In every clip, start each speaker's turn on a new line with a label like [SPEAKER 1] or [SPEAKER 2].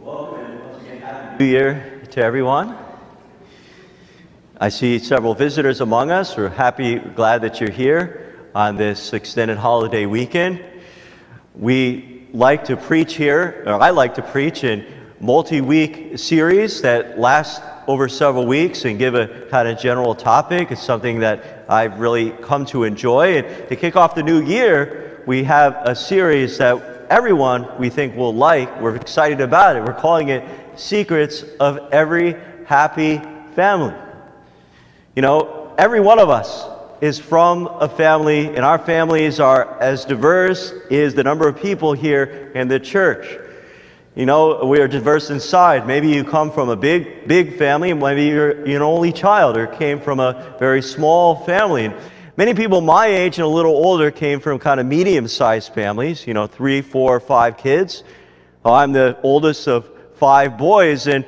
[SPEAKER 1] Welcome New Year to everyone. I see several visitors among us. We're happy, glad that you're here on this extended holiday weekend. We like to preach here, or I like to preach in multi week series that last over several weeks and give a kind of general topic. It's something that I've really come to enjoy. And to kick off the new year, we have a series that everyone we think will like. We're excited about it. We're calling it Secrets of Every Happy Family. You know, every one of us is from a family, and our families are as diverse as the number of people here in the church. You know, we are diverse inside. Maybe you come from a big, big family, and maybe you're, you're an only child or came from a very small family. Many people my age and a little older came from kind of medium sized families, you know, three, four, five kids. I'm the oldest of five boys, and,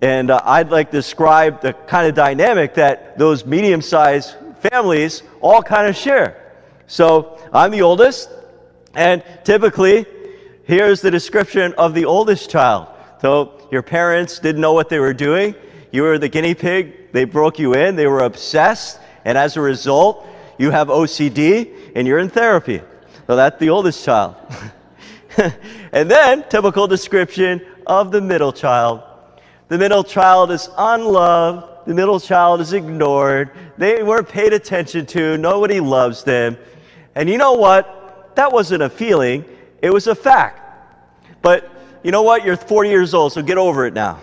[SPEAKER 1] and uh, I'd like to describe the kind of dynamic that those medium sized families all kind of share. So I'm the oldest, and typically, here's the description of the oldest child. So your parents didn't know what they were doing. You were the guinea pig. They broke you in. They were obsessed. And as a result, you have OCD and you're in therapy. So that's the oldest child. and then, typical description of the middle child. The middle child is unloved. The middle child is ignored. They weren't paid attention to. Nobody loves them. And you know what? That wasn't a feeling, it was a fact. But you know what? You're 40 years old, so get over it now.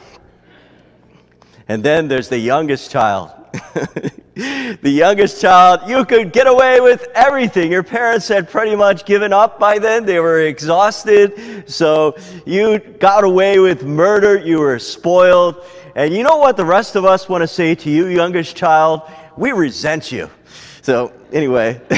[SPEAKER 1] And then there's the youngest child. the youngest child, you could get away with everything. Your parents had pretty much given up by then. They were exhausted. So you got away with murder. You were spoiled. And you know what the rest of us want to say to you, youngest child? We resent you. So, anyway,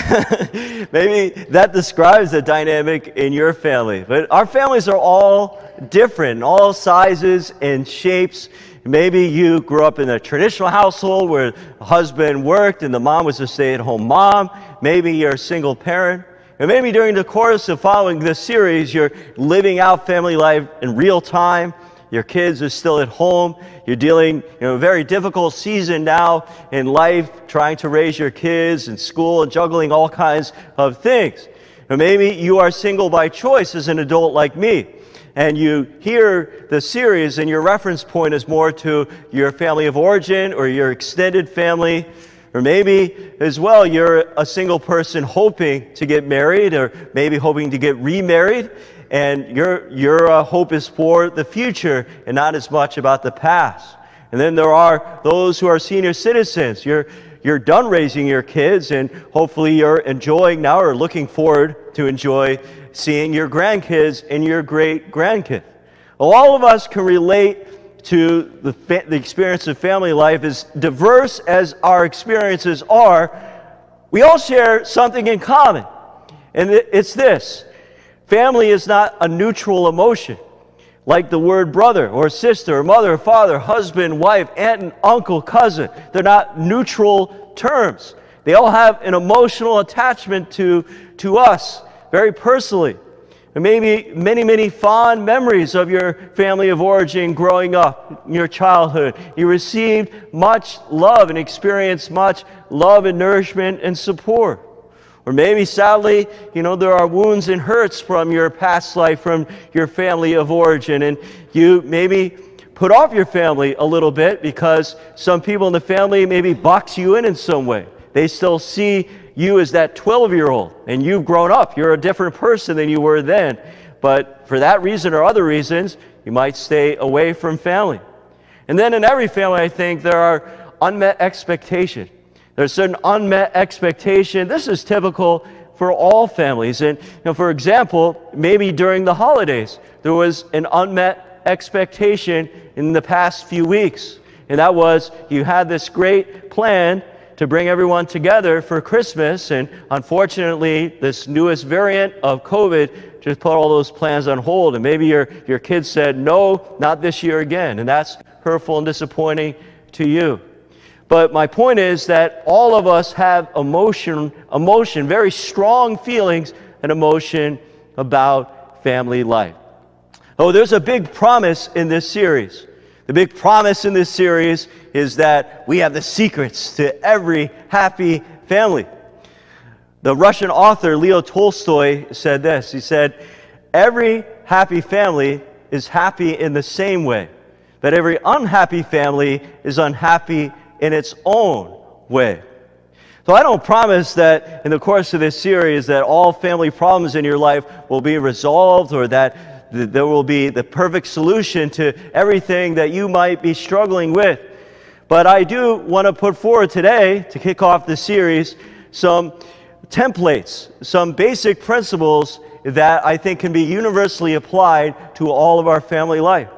[SPEAKER 1] maybe that describes the dynamic in your family. But our families are all different, all sizes and shapes. Maybe you grew up in a traditional household where the husband worked and the mom was a stay at home mom. Maybe you're a single parent. And maybe during the course of following this series, you're living out family life in real time. Your kids are still at home. You're dealing, you know, a very difficult season now in life, trying to raise your kids in school and juggling all kinds of things. Or maybe you are single by choice as an adult like me and you hear the series and your reference point is more to your family of origin or your extended family, or maybe as well you're a single person hoping to get married or maybe hoping to get remarried, and your, your uh, hope is for the future and not as much about the past. And then there are those who are senior citizens. You're, you're done raising your kids, and hopefully you're enjoying now or looking forward to enjoy seeing your grandkids and your great grandkids. Well, all of us can relate to the, fa- the experience of family life, as diverse as our experiences are. We all share something in common, and it's this family is not a neutral emotion like the word brother or sister or mother or father, husband, wife, aunt and uncle, cousin. They're not neutral terms. They all have an emotional attachment to, to us very personally. And maybe many, many fond memories of your family of origin growing up, in your childhood. You received much love and experienced much love and nourishment and support. Or maybe, sadly, you know, there are wounds and hurts from your past life, from your family of origin, and you maybe put off your family a little bit because some people in the family maybe box you in in some way. They still see you as that 12 year old and you've grown up. You're a different person than you were then. But for that reason or other reasons, you might stay away from family. And then in every family, I think there are unmet expectations. There's certain unmet expectation. This is typical for all families. And you know, for example, maybe during the holidays, there was an unmet expectation in the past few weeks. And that was you had this great plan to bring everyone together for Christmas. And unfortunately, this newest variant of COVID just put all those plans on hold. And maybe your, your kids said, no, not this year again. And that's hurtful and disappointing to you. But my point is that all of us have emotion, emotion, very strong feelings and emotion about family life. Oh, there's a big promise in this series. The big promise in this series is that we have the secrets to every happy family. The Russian author Leo Tolstoy said this He said, Every happy family is happy in the same way, but every unhappy family is unhappy in its own way. So I don't promise that in the course of this series that all family problems in your life will be resolved or that there will be the perfect solution to everything that you might be struggling with. But I do want to put forward today, to kick off the series, some templates, some basic principles that I think can be universally applied to all of our family life.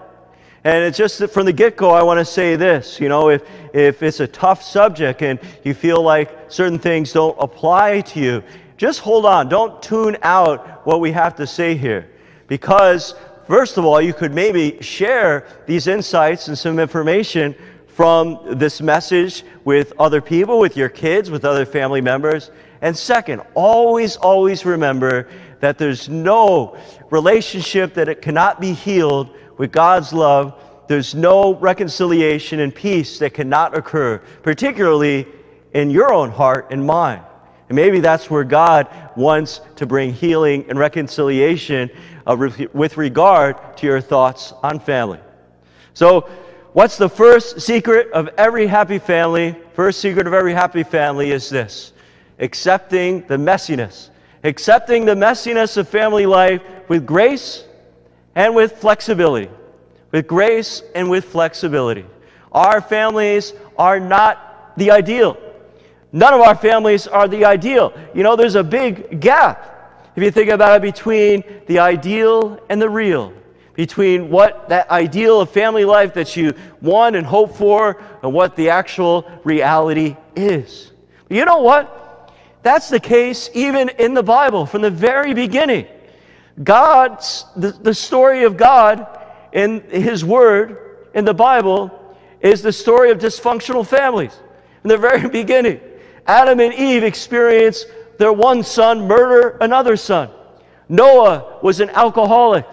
[SPEAKER 1] And it's just that from the get go, I want to say this you know, if, if it's a tough subject and you feel like certain things don't apply to you, just hold on. Don't tune out what we have to say here. Because, first of all, you could maybe share these insights and some information from this message with other people, with your kids, with other family members. And second, always, always remember that there's no relationship that it cannot be healed with God's love. There's no reconciliation and peace that cannot occur, particularly in your own heart and mind. And maybe that's where God wants to bring healing and reconciliation uh, with regard to your thoughts on family. So, what's the first secret of every happy family? First secret of every happy family is this accepting the messiness. Accepting the messiness of family life with grace and with flexibility. With grace and with flexibility. Our families are not the ideal. None of our families are the ideal. You know, there's a big gap if you think about it, between the ideal and the real, between what that ideal of family life that you want and hope for and what the actual reality is. But you know what? That's the case even in the Bible from the very beginning. God's, the, the story of God in His Word in the Bible is the story of dysfunctional families. In the very beginning, Adam and Eve experienced their one son murder another son. Noah was an alcoholic.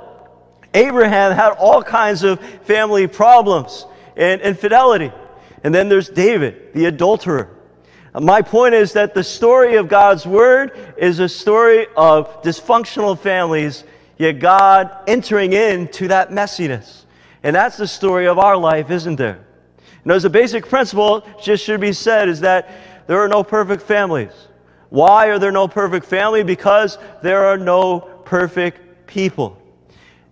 [SPEAKER 1] Abraham had all kinds of family problems and infidelity. And then there's David, the adulterer. My point is that the story of God's Word is a story of dysfunctional families, yet God entering into that messiness. And that's the story of our life, isn't there? And as a basic principle, just should be said, is that there are no perfect families. Why are there no perfect family? Because there are no perfect people.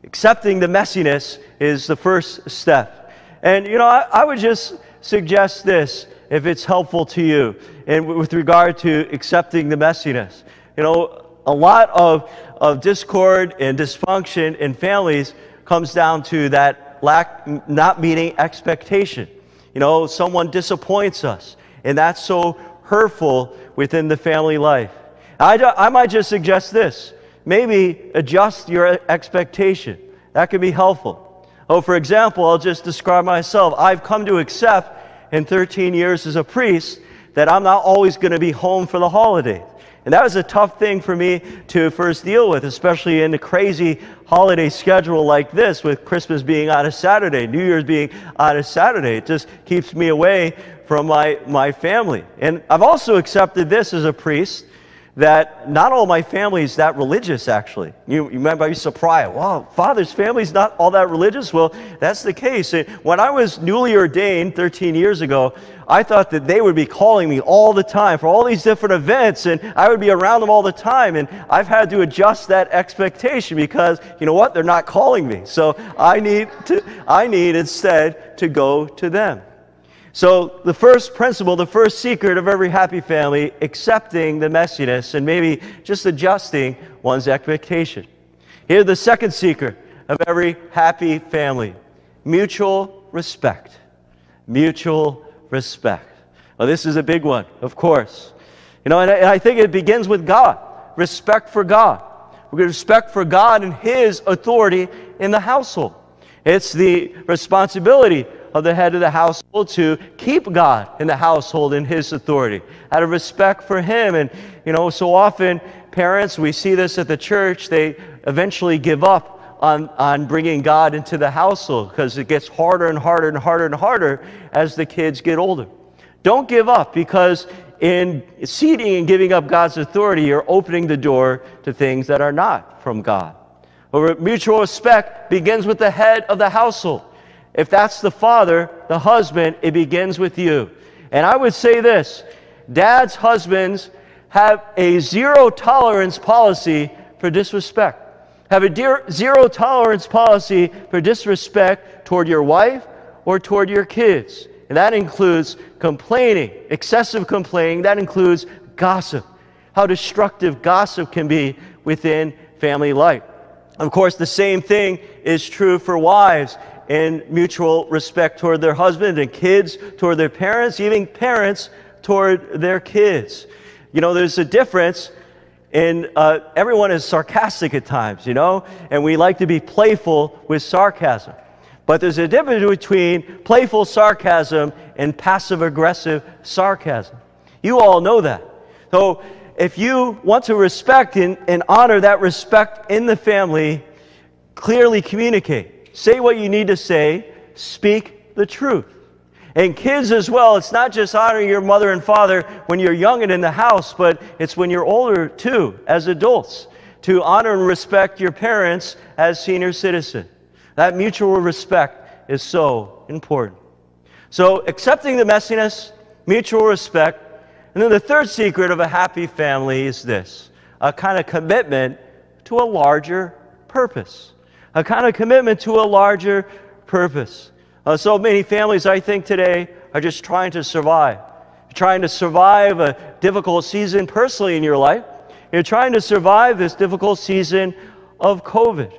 [SPEAKER 1] Accepting the messiness is the first step. And, you know, I, I would just suggest this if it's helpful to you, and with regard to accepting the messiness. You know, a lot of, of discord and dysfunction in families comes down to that lack, not meeting expectation. You know, someone disappoints us, and that's so hurtful within the family life. I, I might just suggest this maybe adjust your expectation. That could be helpful. Oh, for example, I'll just describe myself. I've come to accept in 13 years as a priest that I'm not always going to be home for the holidays. And that was a tough thing for me to first deal with, especially in a crazy holiday schedule like this, with Christmas being on a Saturday, New Year's being on a Saturday. It just keeps me away from my, my family. And I've also accepted this as a priest that not all my family is that religious, actually. You, you might be surprised. Wow, Father's family is not all that religious? Well, that's the case. When I was newly ordained 13 years ago, I thought that they would be calling me all the time for all these different events, and I would be around them all the time. And I've had to adjust that expectation because, you know what? They're not calling me. So I need, to, I need instead to go to them. So, the first principle, the first secret of every happy family, accepting the messiness and maybe just adjusting one's expectation. Here's the second secret of every happy family mutual respect. Mutual respect. Well, this is a big one, of course. You know, and I, think it begins with God respect for God. We respect for God and His authority in the household. It's the responsibility of the head of the household to keep God in the household in his authority, out of respect for him. And, you know, so often parents, we see this at the church, they eventually give up on, on bringing God into the household because it gets harder and harder and harder and harder as the kids get older. Don't give up because in ceding and giving up God's authority, you're opening the door to things that are not from God. Mutual respect begins with the head of the household. If that's the father, the husband, it begins with you. And I would say this dads, husbands have a zero tolerance policy for disrespect. Have a zero tolerance policy for disrespect toward your wife or toward your kids. And that includes complaining, excessive complaining. That includes gossip, how destructive gossip can be within family life. Of course, the same thing is true for wives and mutual respect toward their husband and kids toward their parents, even parents toward their kids. You know, there's a difference and uh, everyone is sarcastic at times, you know, and we like to be playful with sarcasm. But there's a difference between playful sarcasm and passive aggressive sarcasm. You all know that. So if you want to respect and, and honor that respect in the family, clearly communicate. Say what you need to say, speak the truth. And kids as well, it's not just honoring your mother and father when you're young and in the house, but it's when you're older too, as adults, to honor and respect your parents as senior citizen. That mutual respect is so important. So, accepting the messiness, mutual respect, and then the third secret of a happy family is this a kind of commitment to a larger purpose. A kind of commitment to a larger purpose. Uh, so many families, I think, today are just trying to survive. You're trying to survive a difficult season personally in your life. You're trying to survive this difficult season of COVID.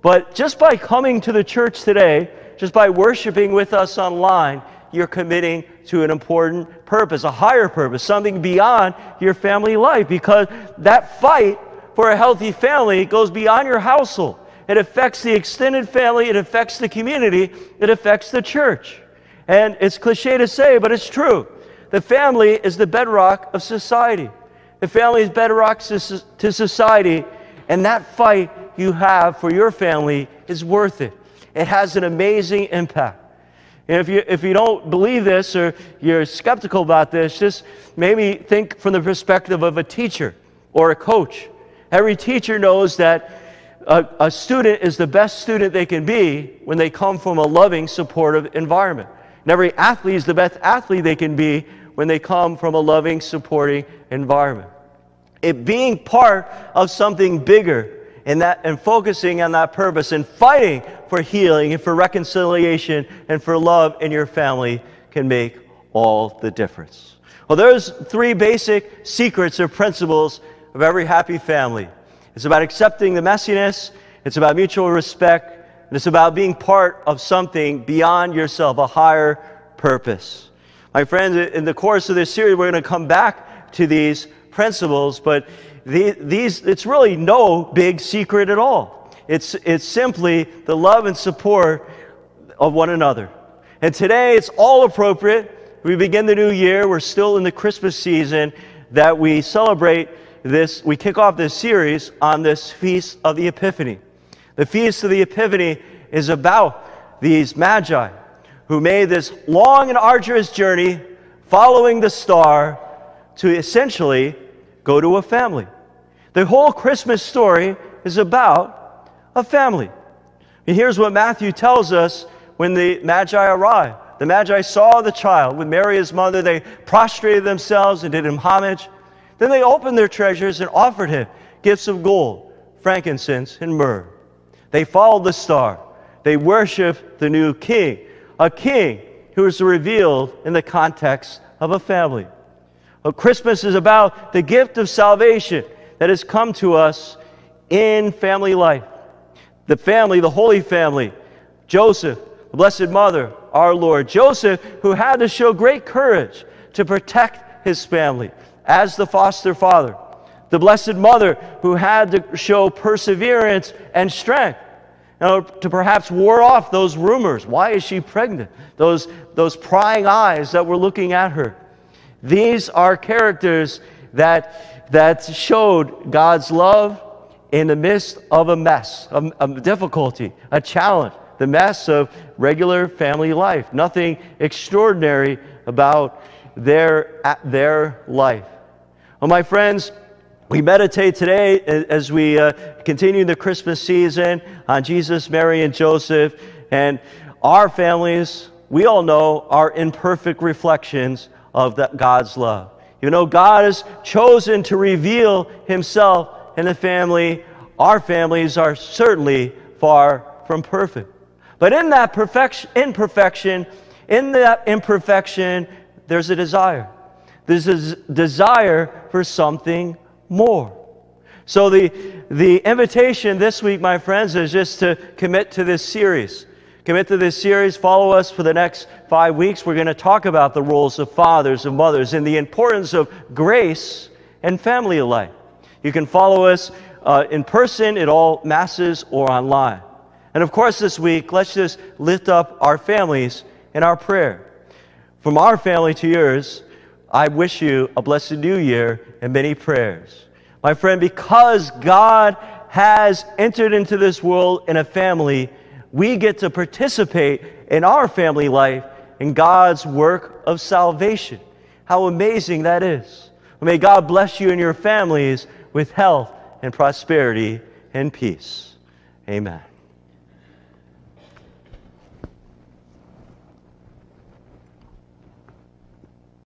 [SPEAKER 1] But just by coming to the church today, just by worshiping with us online, you're committing to an important purpose, a higher purpose, something beyond your family life, because that fight for a healthy family goes beyond your household. It affects the extended family, it affects the community, it affects the church. And it's cliche to say, but it's true. The family is the bedrock of society. The family is bedrock to society, and that fight you have for your family is worth it. It has an amazing impact. And if you, if you don't believe this or you're skeptical about this, just maybe think from the perspective of a teacher or a coach. Every teacher knows that a, a student is the best student they can be when they come from a loving, supportive environment. And every athlete is the best athlete they can be when they come from a loving, supporting environment. It being part of something bigger and that and focusing on that purpose and fighting for healing and for reconciliation and for love in your family can make all the difference. Well, there's three basic secrets or principles of every happy family. It's about accepting the messiness, it's about mutual respect, and it's about being part of something beyond yourself, a higher purpose. My friends, in the course of this series, we're going to come back to these principles, but the, these, it's really no big secret at all. It's, it's simply the love and support of one another. And today it's all appropriate. We begin the new year. We're still in the Christmas season that we celebrate this, we kick off this series on this Feast of the Epiphany. The Feast of the Epiphany is about these magi who made this long and arduous journey following the star to essentially go to a family. The whole Christmas story is about a family. And here's what Matthew tells us when the Magi arrived. The Magi saw the child with Mary, his mother. They prostrated themselves and did him homage. Then they opened their treasures and offered him gifts of gold, frankincense, and myrrh. They followed the star. They worshiped the new king, a king who is revealed in the context of a family. Well, Christmas is about the gift of salvation that has come to us in family life. The family, the Holy Family, Joseph, the Blessed Mother, our Lord. Joseph, who had to show great courage to protect his family as the foster father. The Blessed Mother, who had to show perseverance and strength know, to perhaps ward off those rumors. Why is she pregnant? Those, those prying eyes that were looking at her. These are characters that, that showed God's love in the midst of a mess, a, a difficulty, a challenge, the mess of regular family life. Nothing extraordinary about their, at their life. Well, my friends, we meditate today as we uh, continue the Christmas season on Jesus, Mary, and Joseph. And our families, we all know, are imperfect reflections of the, God's love. You know, God has chosen to reveal Himself in the family. Our families are certainly far from perfect. But in that perfection, imperfection, in that imperfection, there's a desire. There's a desire for something more. So, the, the invitation this week, my friends, is just to commit to this series. Commit to this series. Follow us for the next five weeks. We're going to talk about the roles of fathers and mothers and the importance of grace and family life. You can follow us uh, in person at all masses or online. And of course, this week, let's just lift up our families in our prayer. From our family to yours, I wish you a blessed new year and many prayers. My friend, because God has entered into this world in a family, we get to participate in our family life in God's work of salvation. How amazing that is. May God bless you and your families with health and prosperity and peace. Amen.